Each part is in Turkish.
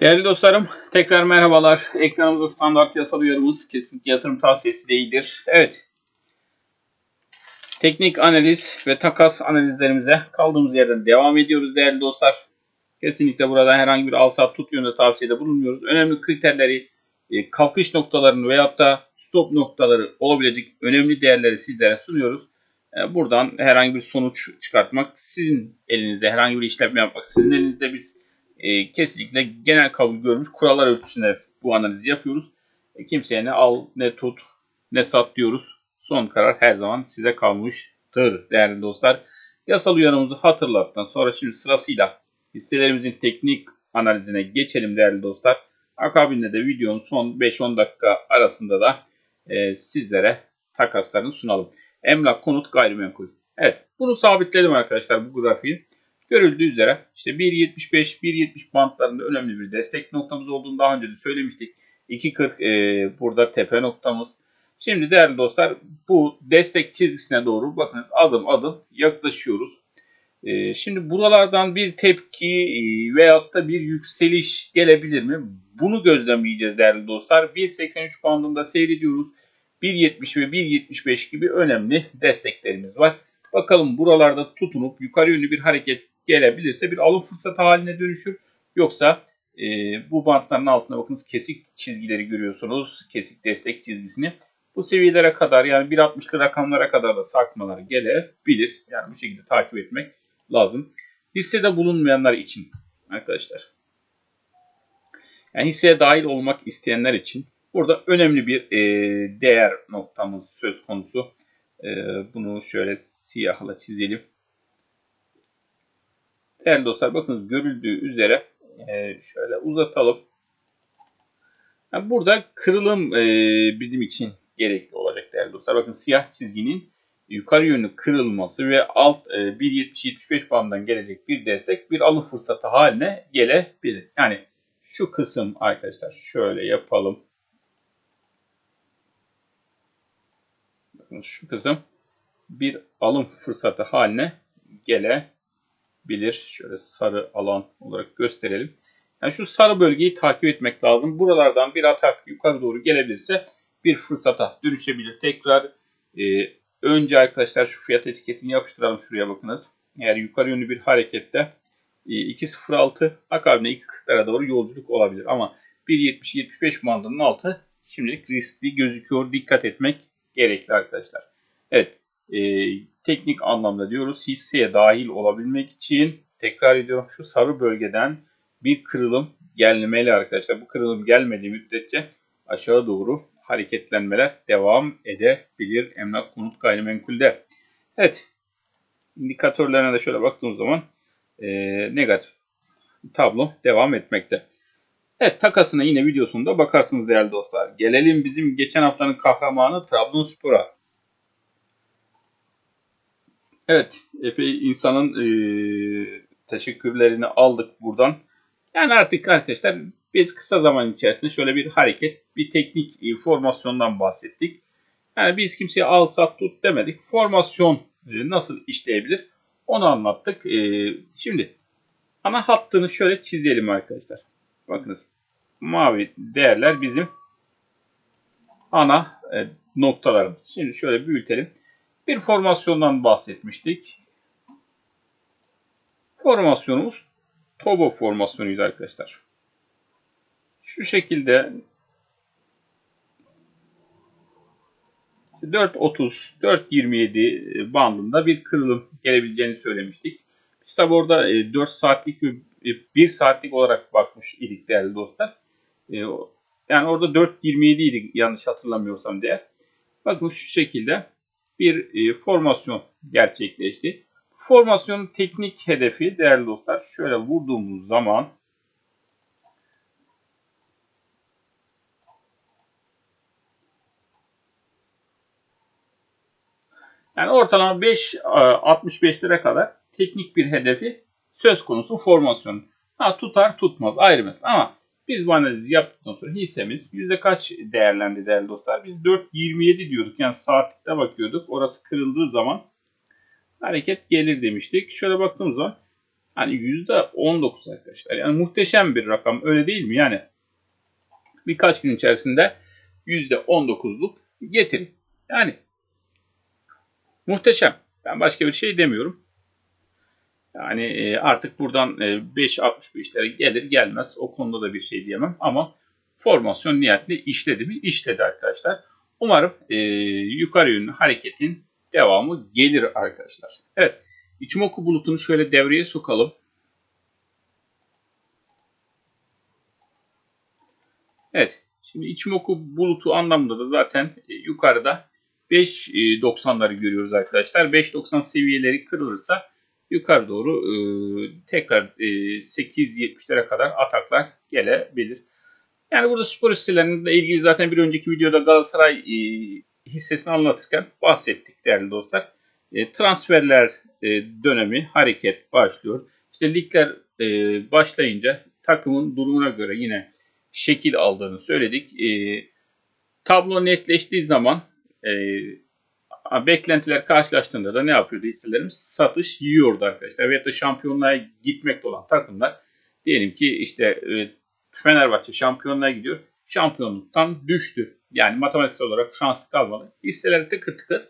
Değerli dostlarım, tekrar merhabalar. Ekranımızda standart yasal uyarımız kesinlikle yatırım tavsiyesi değildir. Evet, teknik analiz ve takas analizlerimize kaldığımız yerden devam ediyoruz değerli dostlar. Kesinlikle burada herhangi bir al sat tut yönünde tavsiyede bulunmuyoruz. Önemli kriterleri, e, kalkış noktalarını veyahut da stop noktaları olabilecek önemli değerleri sizlere sunuyoruz. E, buradan herhangi bir sonuç çıkartmak sizin elinizde, herhangi bir işlem yapmak sizin elinizde. Biz e, kesinlikle genel kabul görmüş kurallar ölçüsünde bu analizi yapıyoruz. E, kimseye ne al ne tut ne sat diyoruz. Son karar her zaman size kalmıştır değerli dostlar. Yasal uyarımızı hatırlattıktan sonra şimdi sırasıyla hisselerimizin teknik analizine geçelim değerli dostlar. Akabinde de videonun son 5-10 dakika arasında da e, sizlere takaslarını sunalım. Emlak, konut, gayrimenkul. Evet bunu sabitledim arkadaşlar bu grafiği. Görüldüğü üzere işte 1.75-1.70 bantlarında önemli bir destek noktamız olduğunu daha önce de söylemiştik. 2.40 e, burada tepe noktamız. Şimdi değerli dostlar bu destek çizgisine doğru bakınız adım adım yaklaşıyoruz. E, şimdi buralardan bir tepki e, veyahut da bir yükseliş gelebilir mi? Bunu gözlemleyeceğiz değerli dostlar. 1.83 bandında seyrediyoruz. 1.70 ve 1.75 gibi önemli desteklerimiz var. Bakalım buralarda tutunup yukarı yönlü bir hareket gelebilirse bir alım fırsatı haline dönüşür. Yoksa e, bu bantların altına bakınız kesik çizgileri görüyorsunuz. Kesik destek çizgisini. Bu seviyelere kadar yani 1.60'lı rakamlara kadar da sarkmalar gelebilir. Yani bu şekilde takip etmek lazım. Hissede bulunmayanlar için arkadaşlar. Yani hisseye dahil olmak isteyenler için burada önemli bir e, değer noktamız söz konusu. E, bunu şöyle siyahla çizelim. Değerli dostlar bakınız görüldüğü üzere e, şöyle uzatalım. Burada kırılım e, bizim için gerekli olacak değerli dostlar. Bakın siyah çizginin yukarı yönlü kırılması ve alt e, 1.70-75 bandından gelecek bir destek bir alım fırsatı haline gelebilir. Yani şu kısım arkadaşlar şöyle yapalım. Bakın şu kısım bir alım fırsatı haline gelebilir bilir. Şöyle sarı alan olarak gösterelim. Yani şu sarı bölgeyi takip etmek lazım. Buralardan bir atak yukarı doğru gelebilirse bir fırsata dönüşebilir. Tekrar e, önce arkadaşlar şu fiyat etiketini yapıştıralım şuraya bakınız. Eğer yukarı yönlü bir harekette e, 2.06 akabine 2.40'lara doğru yolculuk olabilir. Ama 1.70-75 bandının altı şimdilik riskli gözüküyor. Dikkat etmek gerekli arkadaşlar. Evet e, teknik anlamda diyoruz hisseye dahil olabilmek için tekrar ediyorum şu sarı bölgeden bir kırılım gelmeli arkadaşlar. Bu kırılım gelmediği müddetçe aşağı doğru hareketlenmeler devam edebilir emlak konut gayrimenkulde. Evet indikatörlerine de şöyle baktığımız zaman e, negatif tablo devam etmekte. Evet takasına yine videosunda bakarsınız değerli dostlar. Gelelim bizim geçen haftanın kahramanı Trabzonspor'a. Evet, epey insanın e, teşekkürlerini aldık buradan. Yani artık arkadaşlar biz kısa zaman içerisinde şöyle bir hareket, bir teknik e, formasyondan bahsettik. Yani biz kimseye al sat tut demedik. Formasyon e, nasıl işleyebilir onu anlattık. E, şimdi ana hattını şöyle çizelim arkadaşlar. Bakınız mavi değerler bizim ana e, noktalarımız. Şimdi şöyle büyütelim. Bir formasyondan bahsetmiştik. Formasyonumuz Tobo formasyonuydu arkadaşlar. Şu şekilde 4.30, 4.27 bandında bir kırılım gelebileceğini söylemiştik. Biz tabi orada 4 e, saatlik ve 1 saatlik olarak bakmış idik değerli dostlar. E, yani orada 4.27 idi yanlış hatırlamıyorsam değer. Bakın şu şekilde bir e, formasyon gerçekleşti. Formasyonun teknik hedefi değerli dostlar şöyle vurduğumuz zaman yani ortalama 5 65 lira kadar teknik bir hedefi söz konusu formasyon. Ha, tutar tutmaz ayrı mesele ama biz bu analizi yaptıktan sonra hissemiz yüzde kaç değerlendi değerli dostlar? Biz 4.27 diyorduk. Yani saatlikte bakıyorduk. Orası kırıldığı zaman hareket gelir demiştik. Şöyle baktığımız zaman Hani %19 arkadaşlar. Yani muhteşem bir rakam öyle değil mi? Yani birkaç gün içerisinde %19'luk getiri. Yani muhteşem. Ben başka bir şey demiyorum. Yani e, artık buradan 5.65'lere gelir gelmez o konuda da bir şey diyemem ama formasyon niyetli işledi mi? İşledi arkadaşlar. Umarım e, yukarı yönlü hareketin devamı gelir arkadaşlar. Evet. İçimoku bulutunu şöyle devreye sokalım. Evet. Şimdi İçimoku bulutu anlamında da zaten e, yukarıda 5.90'ları görüyoruz arkadaşlar. 5.90 seviyeleri kırılırsa yukarı doğru e, tekrar e, 8.70'lere kadar ataklar gelebilir. Yani burada spor hisseleriyle ilgili zaten bir önceki videoda Galatasaray e, hissesini anlatırken bahsettik değerli dostlar. E, transferler e, dönemi hareket başlıyor. İşte ligler e, başlayınca takımın durumuna göre yine şekil aldığını söyledik. E, tablo netleştiği zaman e, beklentiler karşılaştığında da ne yapıyordu hisselerimiz? Satış yiyordu arkadaşlar. Veyahut da şampiyonluğa gitmekte olan takımlar diyelim ki işte e, Fenerbahçe şampiyonluğa gidiyor. Şampiyonluktan düştü. Yani matematiksel olarak şansı kalmadı. Hisseler tıkır tıkır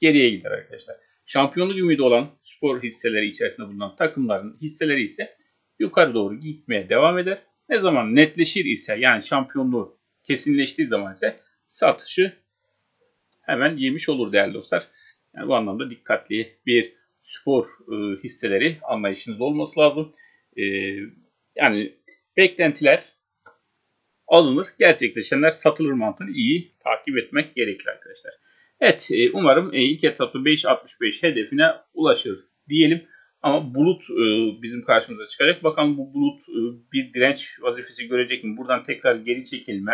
geriye gider arkadaşlar. Şampiyonluk ümidi olan spor hisseleri içerisinde bulunan takımların hisseleri ise yukarı doğru gitmeye devam eder. Ne zaman netleşir ise yani şampiyonluğu kesinleştiği zaman ise satışı hemen yemiş olur değerli dostlar. Yani bu anlamda dikkatli bir spor e, hisseleri anlayışınız olması lazım. E, yani beklentiler alınır, gerçekleşenler satılır mantığını iyi takip etmek gerekli arkadaşlar. Evet, e, umarım e, ilk etapta 5.65 hedefine ulaşır diyelim. Ama bulut e, bizim karşımıza çıkacak. Bakalım bu bulut bir direnç vazifesi görecek mi? Buradan tekrar geri çekilme,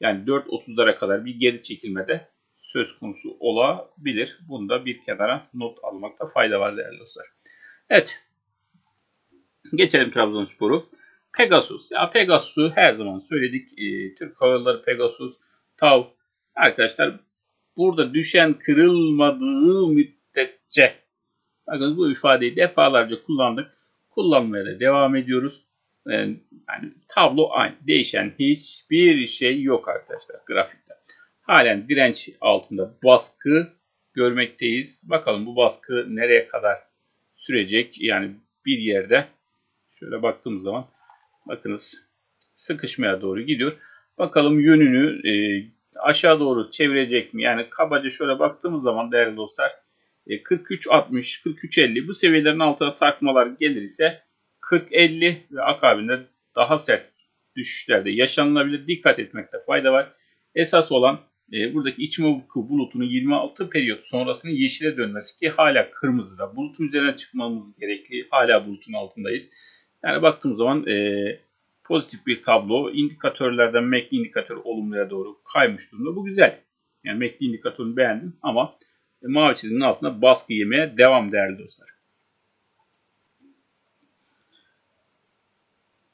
yani 4.30'lara kadar bir geri çekilme de söz konusu olabilir. Bunu da bir kenara not almakta fayda var değerli dostlar. Evet. Geçelim Trabzonspor'u. Pegasus. Ya Pegasus'u her zaman söyledik. E, Türk Hava Yolları Pegasus, TAV. Arkadaşlar burada düşen kırılmadığı müddetçe bakın bu ifadeyi defalarca kullandık. Kullanmaya da devam ediyoruz. Yani, yani tablo aynı. Değişen hiçbir şey yok arkadaşlar grafikte. Halen direnç altında baskı görmekteyiz. Bakalım bu baskı nereye kadar sürecek? Yani bir yerde şöyle baktığımız zaman bakınız sıkışmaya doğru gidiyor. Bakalım yönünü e, aşağı doğru çevirecek mi? Yani kabaca şöyle baktığımız zaman değerli dostlar 43-60, e, 43-50 bu seviyelerin altına sarkmalar gelir ise 40-50 ve akabinde daha sert düşüşlerde yaşanılabilir. Dikkat etmekte fayda var. Esas olan e, buradaki iç mevku bulutunun 26 periyot sonrasının yeşile dönmesi ki hala kırmızıda. Bulutun üzerine çıkmamız gerekli. Hala bulutun altındayız. Yani baktığımız zaman e, pozitif bir tablo. İndikatörlerden MACD indikatör olumluya doğru kaymış durumda. Bu güzel. Yani MACD indikatörünü beğendim ama e, mavi çizginin altında baskı yemeye devam değerli dostlar.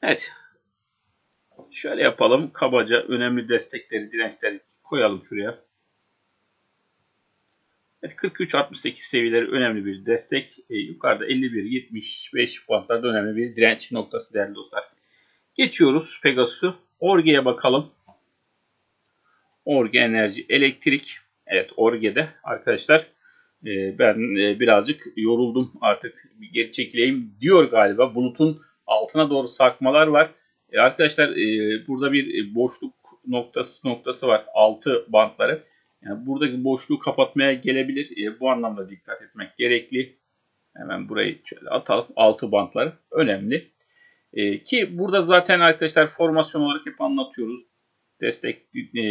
Evet. Şöyle yapalım. Kabaca önemli destekleri, dirençleri koyalım şuraya. Evet, 43-68 seviyeleri önemli bir destek. E, yukarıda 51-75 puanlarda önemli bir direnç noktası değerli dostlar. Geçiyoruz Pegasus'u. Orge'ye bakalım. Orge Enerji Elektrik. Evet Orge'de arkadaşlar e, ben e, birazcık yoruldum artık bir geri çekileyim diyor galiba. Bulutun altına doğru sarkmalar var. E, arkadaşlar e, burada bir e, boşluk noktası noktası var. Altı bantları. Yani buradaki boşluğu kapatmaya gelebilir. E, bu anlamda dikkat etmek gerekli. Hemen burayı şöyle atalım. Altı bantlar önemli. E, ki burada zaten arkadaşlar formasyon olarak hep anlatıyoruz. Destek e,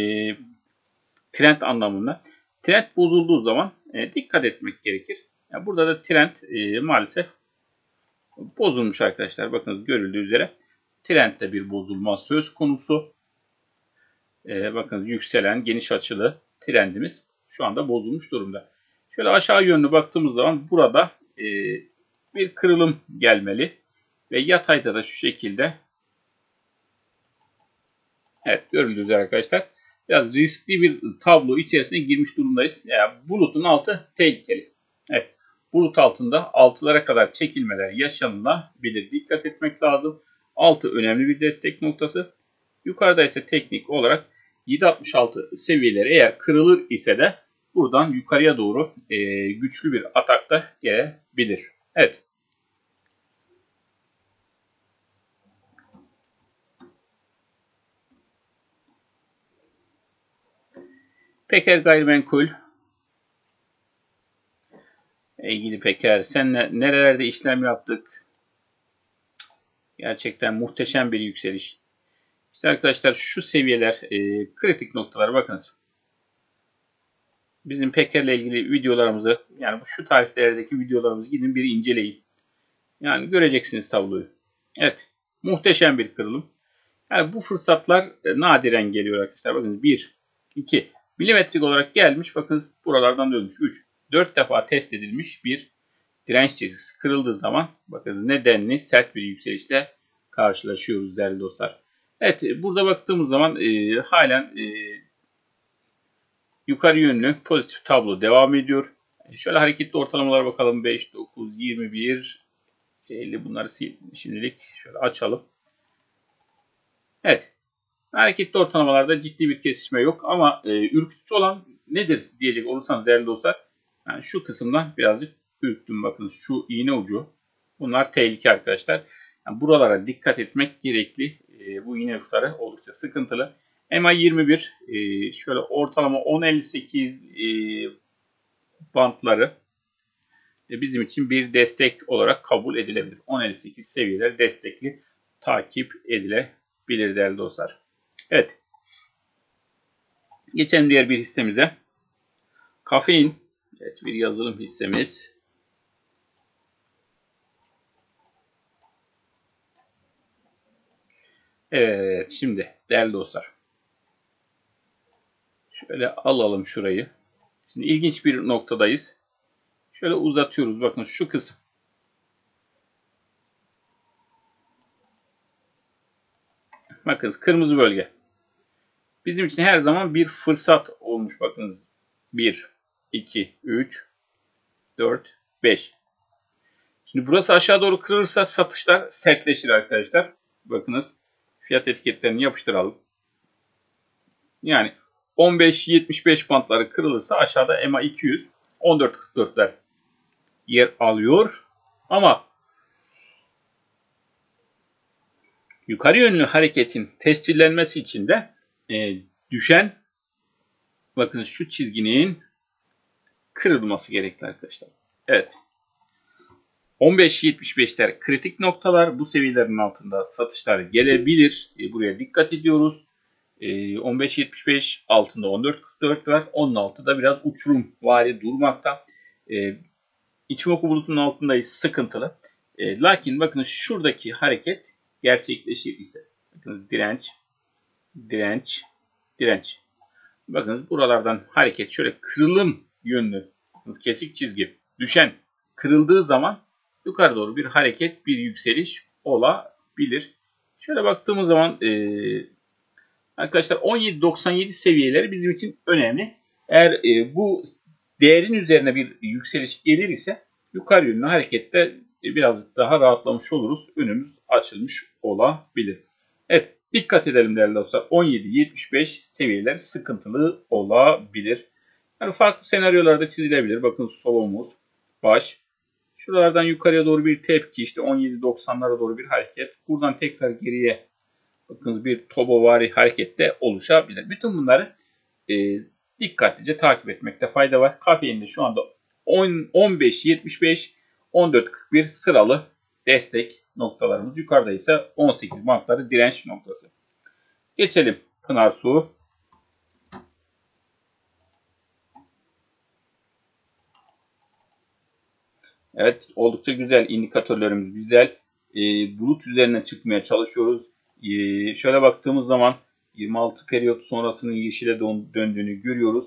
trend anlamında. Trend bozulduğu zaman e, dikkat etmek gerekir. Yani burada da trend e, maalesef bozulmuş arkadaşlar. Bakınız görüldüğü üzere trendde bir bozulma söz konusu. E, bakınız yükselen geniş açılı trendimiz şu anda bozulmuş durumda. Şöyle aşağı yönlü baktığımız zaman burada e, bir kırılım gelmeli. Ve yatayda da şu şekilde Evet görüldüğü üzere arkadaşlar biraz riskli bir tablo içerisine girmiş durumdayız. Yani bulutun altı tehlikeli. Evet bulut altında 6'lara kadar çekilmeler yaşanılabilir. Dikkat etmek lazım. 6 önemli bir destek noktası. Yukarıda ise teknik olarak 7.66 seviyeleri eğer kırılır ise de buradan yukarıya doğru e, güçlü bir atakta gelebilir. Evet. Peker Gayrimenkul ilgili Peker sen nerelerde işlem yaptık? Gerçekten muhteşem bir yükseliş. İşte arkadaşlar şu seviyeler e, kritik noktalar bakınız. Bizim Peker ile ilgili videolarımızı yani şu tariflerdeki videolarımızı gidin bir inceleyin. Yani göreceksiniz tabloyu. Evet. Muhteşem bir kırılım. Yani bu fırsatlar e, nadiren geliyor arkadaşlar. Bakın 1, 2, milimetrik olarak gelmiş. Bakınız buralardan dönmüş. 3, 4 defa test edilmiş bir direnç çizgisi kırıldığı zaman bakın nedenli sert bir yükselişle karşılaşıyoruz değerli dostlar. Evet burada baktığımız zaman e, halen e, yukarı yönlü pozitif tablo devam ediyor. E, şöyle hareketli ortalamalara bakalım. 5, 9, 21, 50 bunları şimdilik şöyle açalım. Evet. Hareketli ortalamalarda ciddi bir kesişme yok ama e, ürkütücü olan nedir diyecek olursanız değerli dostlar. Yani şu kısımdan birazcık ürktüm. Bakın şu iğne ucu. Bunlar tehlike arkadaşlar. Yani buralara dikkat etmek gerekli. E, bu iğne uçları oldukça sıkıntılı. MI 21 e, şöyle ortalama 10.58 e, bantları e, bizim için bir destek olarak kabul edilebilir. 10.58 seviyeler destekli takip edilebilir değerli dostlar. Evet. Geçelim diğer bir hissemize. Kafein. Evet bir yazılım hissemiz. Evet şimdi değerli dostlar. Şöyle alalım şurayı. Şimdi ilginç bir noktadayız. Şöyle uzatıyoruz. Bakın şu kısım. Bakınız kırmızı bölge. Bizim için her zaman bir fırsat olmuş. Bakınız 1, 2, 3, 4, 5. Şimdi burası aşağı doğru kırılırsa satışlar sertleşir arkadaşlar. Bakınız fiyat etiketlerini yapıştıralım. Yani 15-75 bantları kırılırsa aşağıda EMA 200 14.44'ler yer alıyor. Ama yukarı yönlü hareketin tescillenmesi için de e, düşen bakın şu çizginin kırılması gerekli arkadaşlar. Evet. 15.75'ler kritik noktalar. Bu seviyelerin altında satışlar gelebilir. E, buraya dikkat ediyoruz. E, 15.75 altında 14.44 var. Onun altında biraz uçurum vari durmakta. E, İçimoku bulutunun altındayız. Sıkıntılı. E, lakin bakın şuradaki hareket gerçekleşir ise. Bakın direnç, direnç, direnç. Bakın buralardan hareket şöyle kırılım yönlü. Bakın kesik çizgi düşen kırıldığı zaman yukarı doğru bir hareket, bir yükseliş olabilir. Şöyle baktığımız zaman e, arkadaşlar 17.97 seviyeleri bizim için önemli. Eğer e, bu değerin üzerine bir yükseliş gelir ise yukarı yönlü harekette biraz daha rahatlamış oluruz. Önümüz açılmış olabilir. Evet dikkat edelim değerli dostlar. 17-75 seviyeler sıkıntılı olabilir. Yani farklı senaryolarda çizilebilir. Bakın sol omuz, baş. Şuralardan yukarıya doğru bir tepki işte 17-90'lara doğru bir hareket. Buradan tekrar geriye bakınız bir tobovari harekette oluşabilir. Bütün bunları e, dikkatlice takip etmekte fayda var. Kafeinde şu anda 15.75 14.41 sıralı destek noktalarımız. Yukarıda ise 18 bantları direnç noktası. Geçelim Pınar Su. Evet oldukça güzel indikatörlerimiz güzel. E, bulut üzerine çıkmaya çalışıyoruz. E, şöyle baktığımız zaman 26 periyot sonrasının yeşile döndüğünü görüyoruz.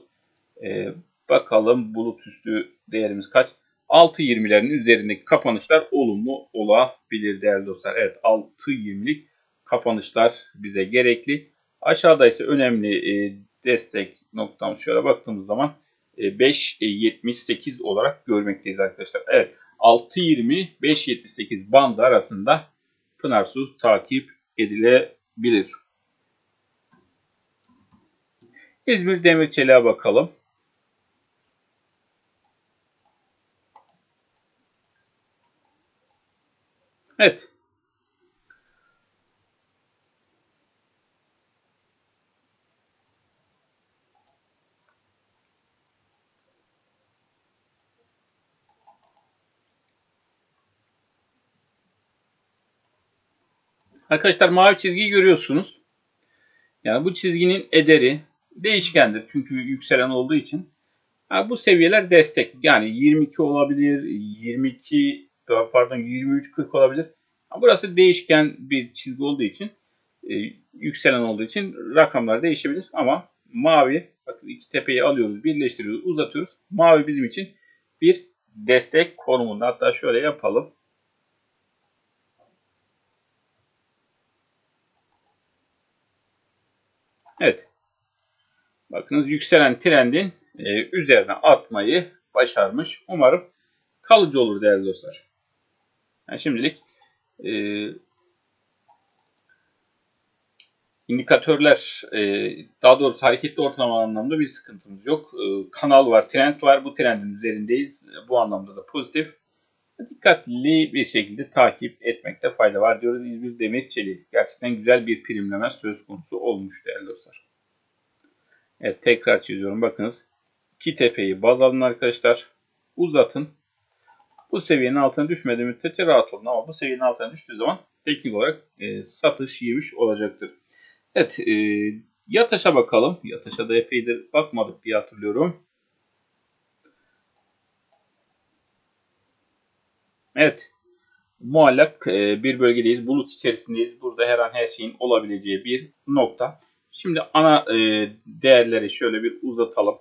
E, bakalım bulut üstü değerimiz kaç? 6.20'lerin üzerindeki kapanışlar olumlu olabilir değerli dostlar. Evet 6.20'lik kapanışlar bize gerekli. Aşağıda ise önemli e, destek noktamız şöyle baktığımız zaman 5.78 olarak görmekteyiz arkadaşlar. Evet 6.20-5.78 bandı arasında Pınarsu takip edilebilir. İzmir Demirçelik'e bakalım. Evet. Arkadaşlar mavi çizgiyi görüyorsunuz. Yani bu çizginin ederi değişkendir. Çünkü yükselen olduğu için. Yani bu seviyeler destek. Yani 22 olabilir, 22 pardon 23-40 olabilir. Burası değişken bir çizgi olduğu için e, yükselen olduğu için rakamlar değişebilir ama mavi bakın iki tepeyi alıyoruz, birleştiriyoruz, uzatıyoruz. Mavi bizim için bir destek konumunda. Hatta şöyle yapalım. Evet. Bakınız yükselen trendin e, üzerine atmayı başarmış. Umarım kalıcı olur değerli dostlar. Yani şimdilik e, indikatörler e, daha doğrusu hareketli ortalama anlamda bir sıkıntımız yok. E, kanal var, trend var. Bu trendin üzerindeyiz. Bu anlamda da pozitif. Dikkatli bir şekilde takip etmekte fayda var diyoruz. İzmir Demir Çelik. Gerçekten güzel bir primleme söz konusu olmuş değerli dostlar. Evet tekrar çiziyorum. Bakınız. İki tepeyi baz alın arkadaşlar. Uzatın. Bu seviyenin altına düşmediği müddetçe rahat olun ama bu seviyenin altına düştüğü zaman teknik olarak e, satış yemiş olacaktır. Evet e, yataşa bakalım. Yataşa da epeydir bakmadık diye hatırlıyorum. Evet. Muallak e, bir bölgedeyiz. Bulut içerisindeyiz. Burada her an her şeyin olabileceği bir nokta. Şimdi ana e, değerleri şöyle bir uzatalım.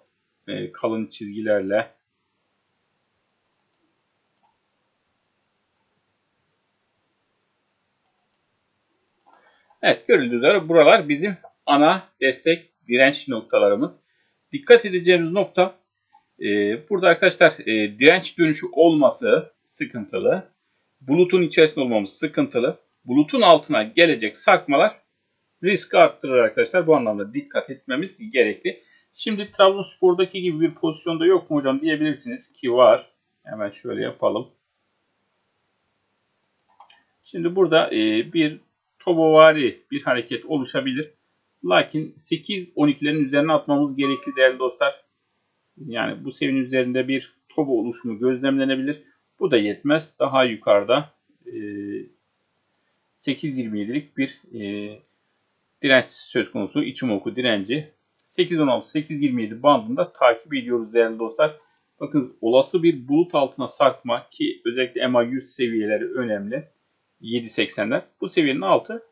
E, kalın çizgilerle. Evet görüldüğü üzere buralar bizim ana destek direnç noktalarımız. Dikkat edeceğimiz nokta e, burada arkadaşlar e, direnç dönüşü olması sıkıntılı. Bulutun içerisinde olmamız sıkıntılı. Bulutun altına gelecek sarkmalar riski arttırır arkadaşlar. Bu anlamda dikkat etmemiz gerekli. Şimdi Trabzonspor'daki gibi bir pozisyonda yok mu hocam diyebilirsiniz ki var. Hemen şöyle yapalım. Şimdi burada e, bir tobovari bir hareket oluşabilir. Lakin 8-12'lerin üzerine atmamız gerekli değerli dostlar. Yani bu seviyenin üzerinde bir tobo oluşumu gözlemlenebilir. Bu da yetmez. Daha yukarıda e, 8.27'lik bir e, direnç söz konusu. İçimoku direnci 8.16-8.27 bandında takip ediyoruz değerli dostlar. Bakın olası bir bulut altına sarkma ki özellikle MA100 seviyeleri önemli. 7.80'ler. Bu seviyenin altı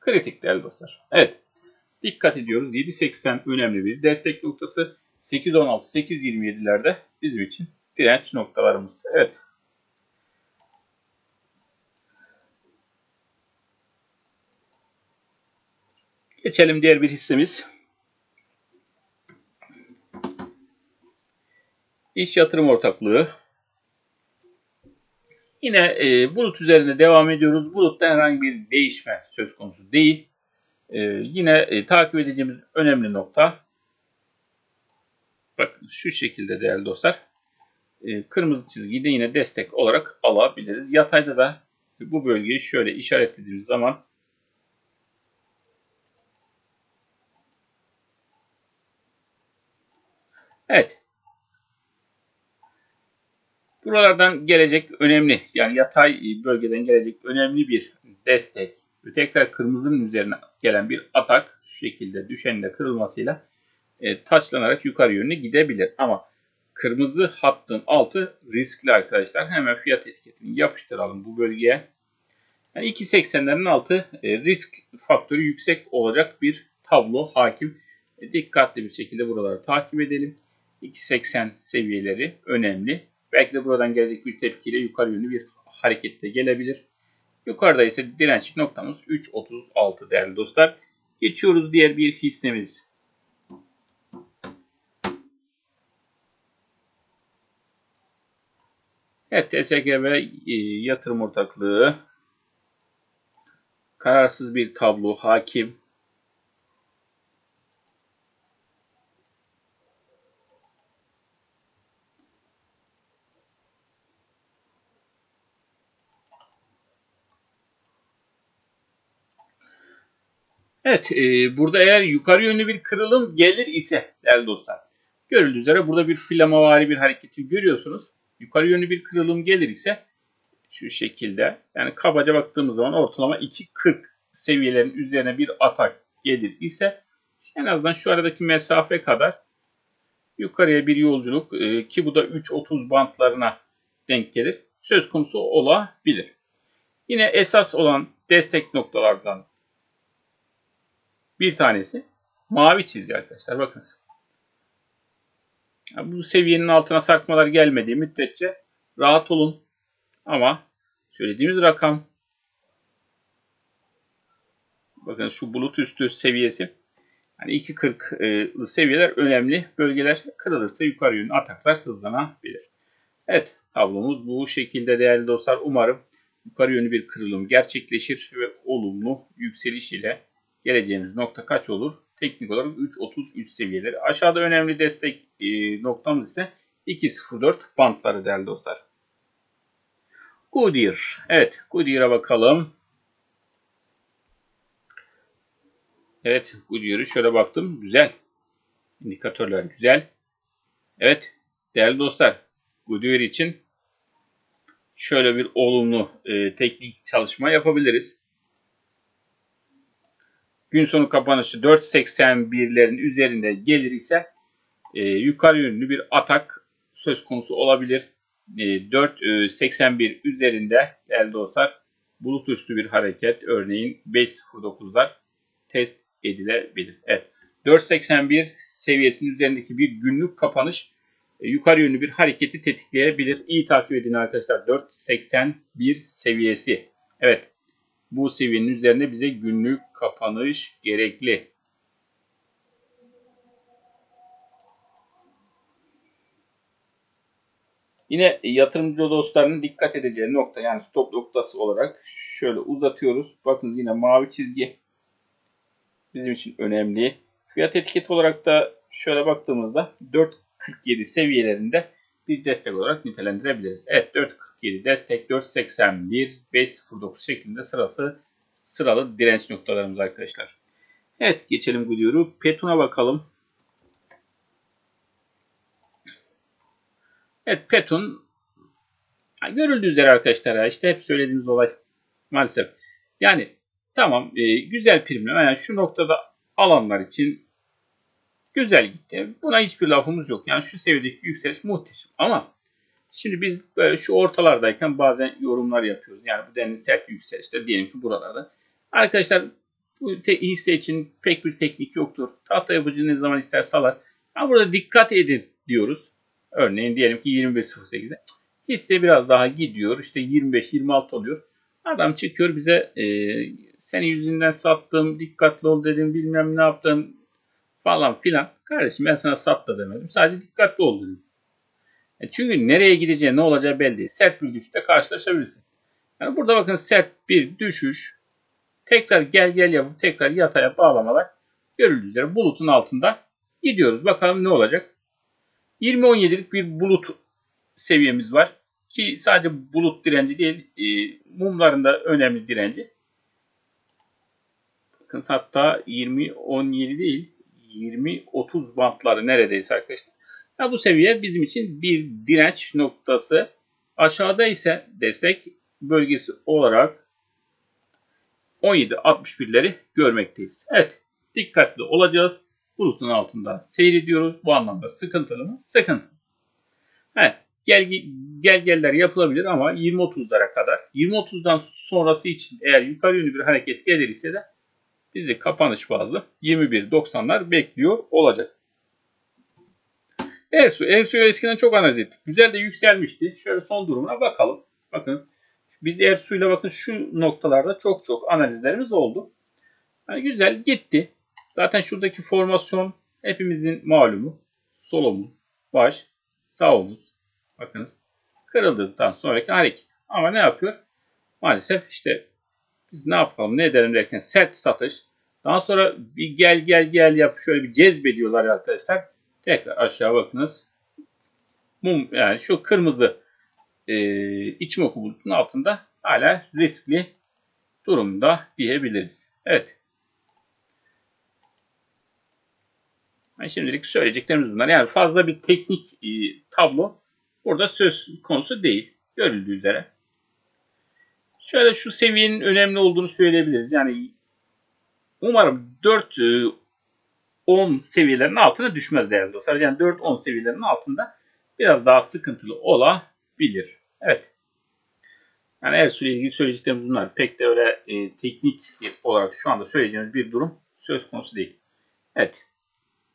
kritik değerli dostlar. Evet. Dikkat ediyoruz. 7.80 önemli bir destek noktası. 8.16, 8.27'lerde bizim için direnç noktalarımız. Evet. Geçelim diğer bir hissemiz. İş yatırım ortaklığı. Yine e, bulut üzerinde devam ediyoruz. Bulutta herhangi bir değişme söz konusu değil. E, yine e, takip edeceğimiz önemli nokta. Bakın şu şekilde değerli dostlar. E, kırmızı çizgiyi de yine destek olarak alabiliriz. Yatayda da bu bölgeyi şöyle işaretlediğimiz zaman Evet. Buralardan gelecek önemli yani yatay bölgeden gelecek önemli bir destek ve tekrar kırmızının üzerine gelen bir atak şu şekilde düşenle kırılmasıyla e, taçlanarak yukarı yönüne gidebilir. Ama kırmızı hattın altı riskli arkadaşlar. Hemen fiyat etiketini yapıştıralım bu bölgeye. Yani 2.80'lerin altı e, risk faktörü yüksek olacak bir tablo hakim. E, dikkatli bir şekilde buraları takip edelim. 2.80 seviyeleri önemli. Belki de buradan gelecek bir tepkiyle yukarı yönlü bir harekette gelebilir. Yukarıda ise direnç noktamız 3.36 değerli dostlar. Geçiyoruz diğer bir hissemiz. Evet TSGB e, yatırım ortaklığı kararsız bir tablo hakim Evet, e, burada eğer yukarı yönlü bir kırılım gelir ise değerli dostlar, görüldüğü üzere burada bir flamavari bir hareketi görüyorsunuz. Yukarı yönlü bir kırılım gelir ise şu şekilde, yani kabaca baktığımız zaman ortalama 2.40 seviyelerin üzerine bir atak gelir ise en azından şu aradaki mesafe kadar yukarıya bir yolculuk e, ki bu da 3.30 bantlarına denk gelir. Söz konusu olabilir. Yine esas olan destek noktalardan bir tanesi mavi çizgi arkadaşlar. Bakınız. Bu seviyenin altına sarkmalar gelmediği müddetçe rahat olun. Ama söylediğimiz rakam bakın şu bulut üstü seviyesi hani 2.40 seviyeler önemli bölgeler kırılırsa yukarı yönlü ataklar hızlanabilir. Evet tablomuz bu şekilde değerli dostlar. Umarım yukarı yönlü bir kırılım gerçekleşir ve olumlu yükseliş ile geleceğimiz nokta kaç olur? Teknik olarak 3.33 seviyeleri. Aşağıda önemli destek e, noktamız ise 2.04 bantları değerli dostlar. Goodyear. Evet Goodyear'a bakalım. Evet Goodyear'ı şöyle baktım. Güzel. İndikatörler güzel. Evet değerli dostlar Goodyear için şöyle bir olumlu e, teknik çalışma yapabiliriz. Gün sonu kapanışı 4.81'lerin üzerinde gelir ise e, yukarı yönlü bir atak söz konusu olabilir. E, 4.81 üzerinde değerli dostlar bulut üstü bir hareket örneğin 5.09'lar test edilebilir. Evet 4.81 seviyesinin üzerindeki bir günlük kapanış e, yukarı yönlü bir hareketi tetikleyebilir. İyi takip edin arkadaşlar. 4.81 seviyesi. Evet bu seviyenin üzerinde bize günlük kapanış gerekli. Yine yatırımcı dostlarının dikkat edeceği nokta yani stop noktası olarak şöyle uzatıyoruz. Bakın yine mavi çizgi bizim için önemli. Fiyat etiketi olarak da şöyle baktığımızda 4.47 seviyelerinde bir destek olarak nitelendirebiliriz. Evet 4.47 destek 4.81 5.09 şeklinde sırası sıralı direnç noktalarımız arkadaşlar. Evet geçelim gidiyoruz. Petun'a bakalım. Evet Petun görüldüğü üzere arkadaşlar işte hep söylediğimiz olay maalesef. Yani tamam e, güzel primleme yani şu noktada alanlar için güzel gitti. Buna hiçbir lafımız yok. Yani şu seviyedeki yükseliş muhteşem ama şimdi biz böyle şu ortalardayken bazen yorumlar yapıyoruz. Yani bu denli sert yükselişte diyelim ki buralarda Arkadaşlar bu hisse için pek bir teknik yoktur. Tahta yapıcı ne zaman ister salar. Ama burada dikkat edin diyoruz. Örneğin diyelim ki 21.08'de hisse biraz daha gidiyor. İşte 25-26 oluyor. Adam çıkıyor bize e, senin yüzünden sattım, dikkatli ol dedim, bilmem ne yaptım falan filan. Kardeşim ben sana sat da demedim. Sadece dikkatli ol dedim. E çünkü nereye gideceği, ne olacağı belli değil. Sert bir düşüşte karşılaşabilirsin. Yani burada bakın sert bir düşüş Tekrar gel gel yapıp tekrar yataya bağlamalar görüldüğü üzere bulutun altında gidiyoruz. Bakalım ne olacak. 20-17'lik bir bulut seviyemiz var. Ki sadece bulut direnci değil, e, mumların da önemli direnci. Bakın hatta 20-17 değil, 20-30 bantları neredeyse arkadaşlar. Ya bu seviye bizim için bir direnç noktası. Aşağıda ise destek bölgesi olarak 17.61'leri görmekteyiz. Evet dikkatli olacağız. Bulutun altında seyrediyoruz. Bu anlamda sıkıntılı mı? Sıkıntılı. Evet gel, gel geller yapılabilir ama 20-30'lara kadar 20-30'dan sonrası için eğer yukarı yönlü bir hareket gelir ise de bizi kapanış bazlı 21.90'lar bekliyor olacak. Ersu. Ersu'yu eskiden çok analiz ettik. Güzel de yükselmişti. Şöyle son durumuna bakalım. Bakınız biz Ersuyla bakın şu noktalarda çok çok analizlerimiz oldu. Yani güzel gitti. Zaten şuradaki formasyon hepimizin malumu. Sol omuz, baş, sağ omuz. Bakınız kırıldıktan sonraki hareket. Ama ne yapıyor? Maalesef işte biz ne yapalım ne edelim derken sert satış. Daha sonra bir gel gel gel yap şöyle bir cezbediyorlar arkadaşlar. Tekrar aşağı bakınız. Mum yani şu kırmızı e, içim oku bulutun altında hala riskli durumda diyebiliriz. Evet. Yani şimdilik söyleyeceklerimiz bunlar. Yani fazla bir teknik e, tablo burada söz konusu değil. Görüldüğü üzere. Şöyle şu seviyenin önemli olduğunu söyleyebiliriz. Yani umarım 4 10 e, seviyelerinin altına düşmez değerli dostlar. Yani 4-10 seviyelerinin altında biraz daha sıkıntılı olabilir. Evet. Yani Ersu ile ilgili söyleyeceklerimiz bunlar. Pek de öyle e, teknik olarak şu anda söyleyeceğimiz bir durum söz konusu değil. Evet.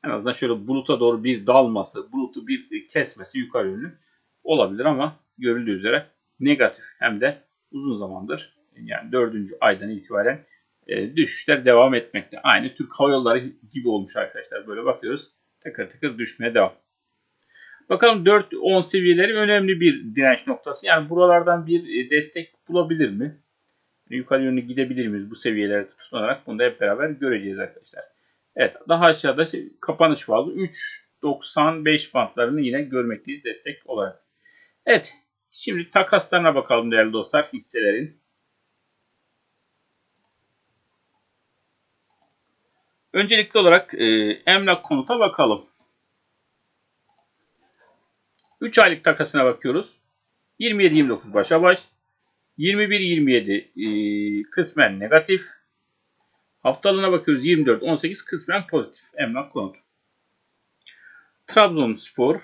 En azından şöyle buluta doğru bir dalması, bulutu bir kesmesi yukarı yönlü olabilir ama görüldüğü üzere negatif hem de uzun zamandır yani dördüncü aydan itibaren e, düşüşler devam etmekte. Aynı Türk Hava Yolları gibi olmuş arkadaşlar. Böyle bakıyoruz. Tıkır tıkır düşmeye devam. Bakalım 4-10 seviyeleri önemli bir direnç noktası. Yani buralardan bir e, destek bulabilir mi? Yukarı yönlü gidebilir miyiz bu seviyelerde tutunarak? Bunu da hep beraber göreceğiz arkadaşlar. Evet daha aşağıda şey, kapanış vardı. 3.95 bantlarını yine görmekteyiz destek olarak. Evet şimdi takaslarına bakalım değerli dostlar hisselerin. Öncelikli olarak e, emlak konuta bakalım. 3 aylık takasına bakıyoruz. 27-29 başa baş. 21-27 e, kısmen negatif. Haftalığına bakıyoruz 24-18 kısmen pozitif. Emlak konut. Trabzonspor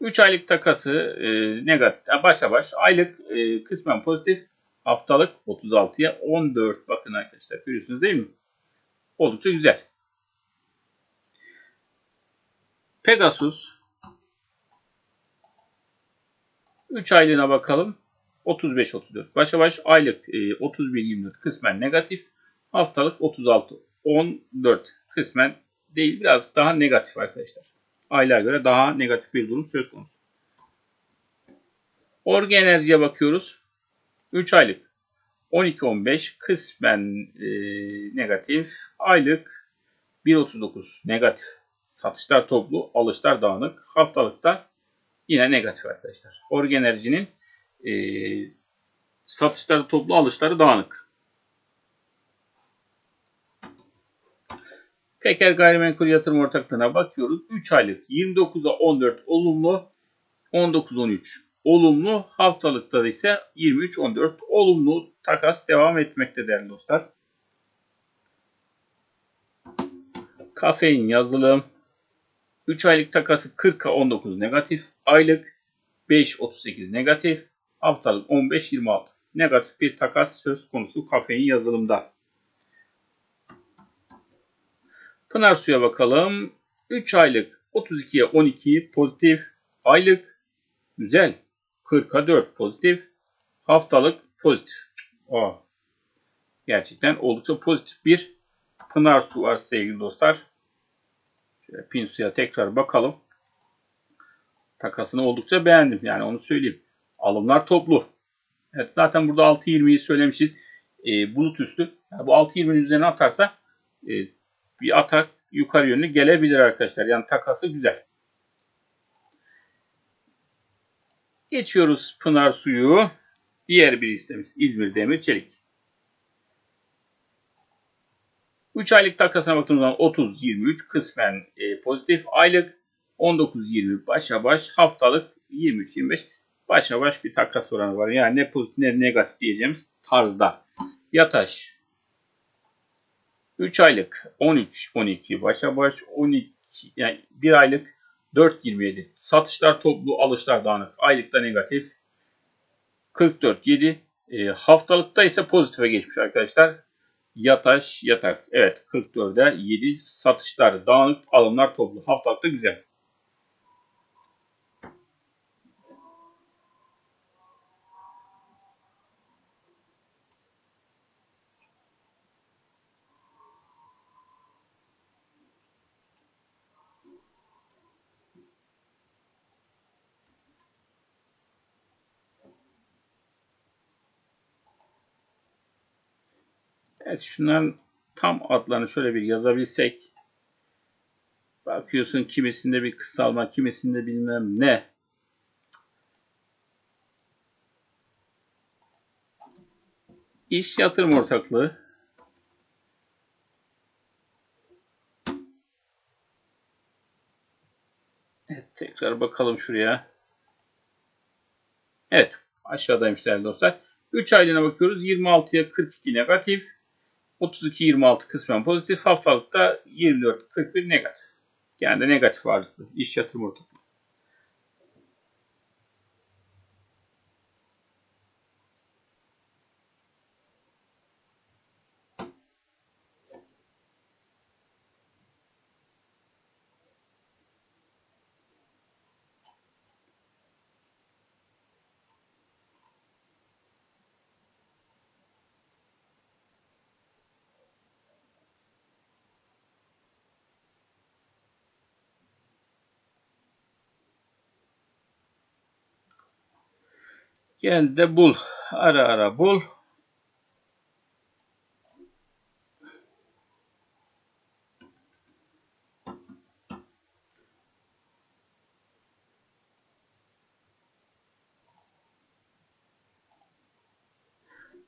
3 aylık takası e, negatif. Başa baş. Aylık e, kısmen pozitif. Haftalık 36'ya 14. Bakın arkadaşlar görüyorsunuz değil mi? Oldukça güzel. Pegasus 3 aylığına bakalım. 35-34. Başa baş aylık 31-24 e, kısmen negatif. Haftalık 36-14 kısmen değil. Birazcık daha negatif arkadaşlar. Aylığa göre daha negatif bir durum söz konusu. Orge Enerji'ye bakıyoruz. 3 aylık 12-15 kısmen e, negatif. Aylık 1.39 negatif. Satışlar toplu, alışlar dağınık. Haftalıkta yine negatif arkadaşlar. Orge Enerji'nin e, satışları toplu, alışları dağınık. Peker Gayrimenkul Yatırım Ortaklığı'na bakıyoruz. 3 aylık 29'a 14 olumlu, 19-13 olumlu. Haftalıkta ise 23-14 olumlu takas devam etmekte değerli dostlar. Kafein yazılım 3 aylık takası 40'a 19 negatif. Aylık 5.38 negatif. Haftalık 15.26. Negatif bir takas söz konusu kafein yazılımda. Pınar Su'ya bakalım. 3 aylık 32'ye 12 pozitif. Aylık güzel. 40'a 4 pozitif. Haftalık pozitif. Aa, gerçekten oldukça pozitif bir Pınar Su var sevgili dostlar. Şöyle Pinsu'ya tekrar bakalım. Takasını oldukça beğendim. Yani onu söyleyeyim. Alımlar toplu. Evet zaten burada 6.20'yi söylemişiz. E, bulut üstü. Yani bu 6.20'nin üzerine atarsa e, bir atak yukarı yönlü gelebilir arkadaşlar. Yani takası güzel. Geçiyoruz Pınar Suyu. Diğer bir hissemiz İzmir Demir Çelik. 3 aylık takasına baktığımızda 30-23 kısmen e, pozitif. Aylık 19-20 başa baş. Haftalık 23-25 başa baş bir takas oranı var. Yani ne pozitif ne negatif diyeceğimiz tarzda. Yataş 3 aylık 13-12 başa baş 12 yani 1 aylık 4-27 satışlar toplu alışlar dağınık aylıkta negatif 44-7 e, haftalıkta ise pozitife geçmiş arkadaşlar Yataş yatak. Evet 44'e 7 satışlar dağınık alımlar toplu. Haftalıkta güzel. Evet şunların tam adlarını şöyle bir yazabilsek. Bakıyorsun kimisinde bir kısalma, kimisinde bilmem ne. İş yatırım ortaklığı. Evet tekrar bakalım şuraya. Evet aşağıdaymış değerli dostlar. 3 aylığına bakıyoruz. 26'ya 42 negatif. 32-26 kısmen pozitif. Haftalıkta 24-41 negatif. Yani de negatif varlıklı. İş yatırım ortaklığı. Gel de bul. Ara ara bul.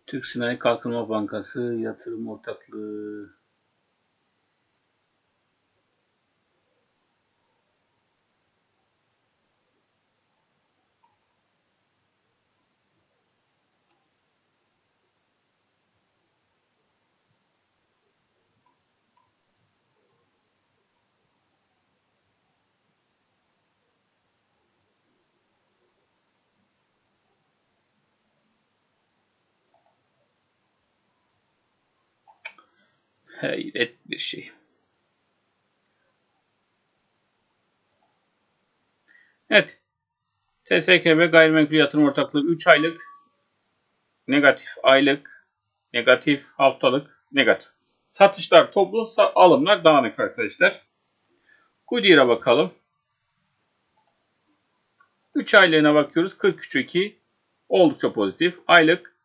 Türk Sinayi Kalkınma Bankası Yatırım Ortaklığı Hayret bir şey. Evet. TSKB gayrimenkul yatırım ortaklığı 3 aylık negatif aylık negatif haftalık negatif. Satışlar toplu, alımlar dağınık arkadaşlar. Goodyear'a bakalım. 3 aylığına bakıyoruz. 43.2 oldukça pozitif. Aylık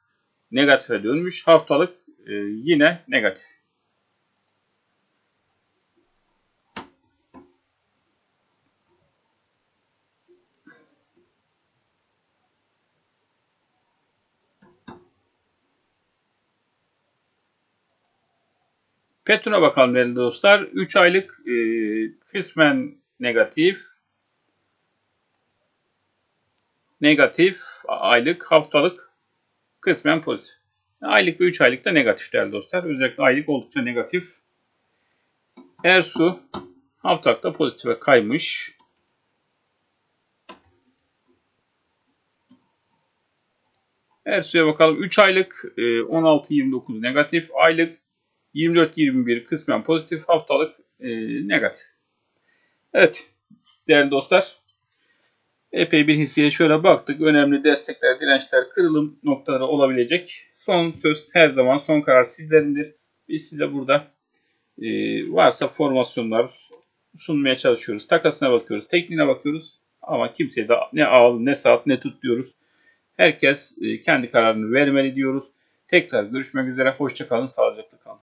negatife dönmüş. Haftalık e, yine negatif. Petrona bakalım değerli dostlar. 3 aylık e, kısmen negatif. Negatif aylık, haftalık kısmen pozitif. Aylık ve 3 aylık da negatif değerli dostlar. Özellikle aylık oldukça negatif. Ersu haftalıkta pozitife kaymış. Ersu'ya bakalım. 3 aylık 16-29 e, negatif. Aylık 24-21 kısmen pozitif haftalık e, negatif. Evet değerli dostlar epey bir hisseye şöyle baktık. Önemli destekler, dirençler, kırılım noktaları olabilecek. Son söz her zaman son karar sizlerindir. Biz size burada e, varsa formasyonlar sunmaya çalışıyoruz. Takasına bakıyoruz, tekniğine bakıyoruz. Ama kimseye de ne al, ne saat, ne tut diyoruz. Herkes e, kendi kararını vermeli diyoruz. Tekrar görüşmek üzere. Hoşçakalın, sağlıcakla kalın.